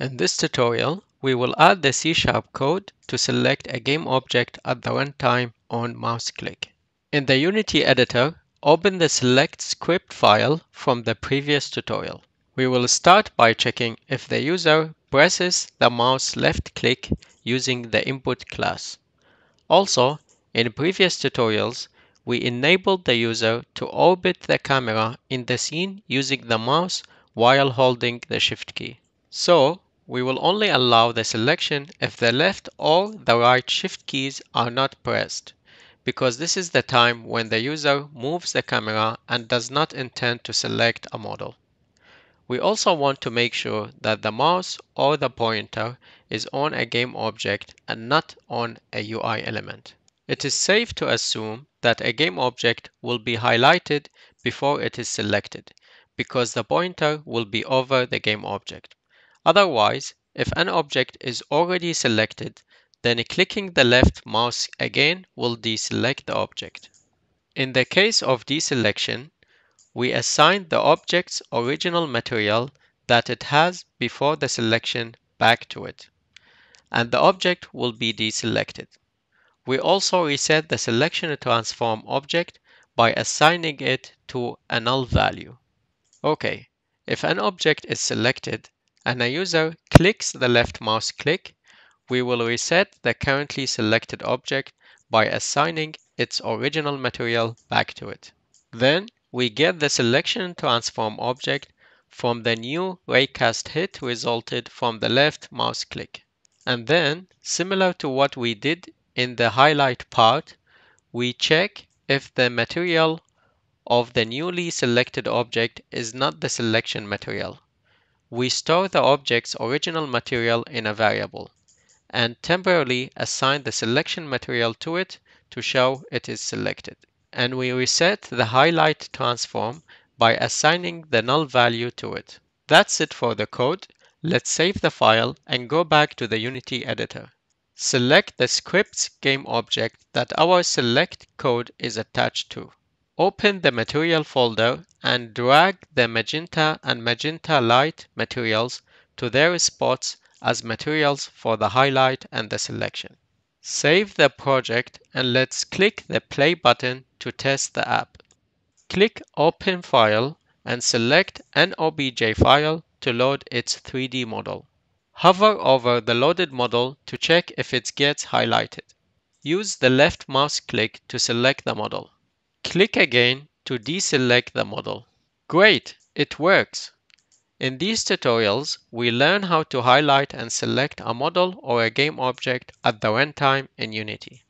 In this tutorial, we will add the C-sharp code to select a game object at the runtime on mouse click. In the Unity editor, open the select script file from the previous tutorial. We will start by checking if the user presses the mouse left click using the input class. Also, in previous tutorials, we enabled the user to orbit the camera in the scene using the mouse while holding the shift key. So, we will only allow the selection if the left or the right shift keys are not pressed, because this is the time when the user moves the camera and does not intend to select a model. We also want to make sure that the mouse or the pointer is on a game object and not on a UI element. It is safe to assume that a game object will be highlighted before it is selected, because the pointer will be over the game object. Otherwise, if an object is already selected, then clicking the left mouse again will deselect the object. In the case of deselection, we assign the object's original material that it has before the selection back to it, and the object will be deselected. We also reset the selection transform object by assigning it to a null value. Okay, if an object is selected, and a user clicks the left mouse click, we will reset the currently selected object by assigning its original material back to it. Then we get the selection transform object from the new raycast hit resulted from the left mouse click. And then, similar to what we did in the highlight part, we check if the material of the newly selected object is not the selection material we store the object's original material in a variable and temporarily assign the selection material to it to show it is selected. And we reset the highlight transform by assigning the null value to it. That's it for the code. Let's save the file and go back to the Unity editor. Select the scripts game object that our select code is attached to. Open the material folder and drag the magenta and magenta light materials to their spots as materials for the highlight and the selection. Save the project and let's click the play button to test the app. Click Open File and select an OBJ file to load its 3D model. Hover over the loaded model to check if it gets highlighted. Use the left mouse click to select the model. Click again to deselect the model. Great, it works! In these tutorials, we learn how to highlight and select a model or a game object at the runtime in Unity.